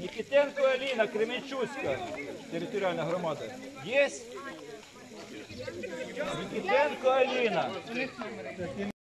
Нікітенко Аліна, Кременчуцька, територіальна громада. Є? Нікітенко Аліна.